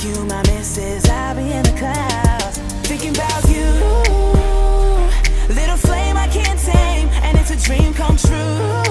You, my missus, I'll be in the clouds. Thinking about you, little flame I can't tame, and it's a dream come true.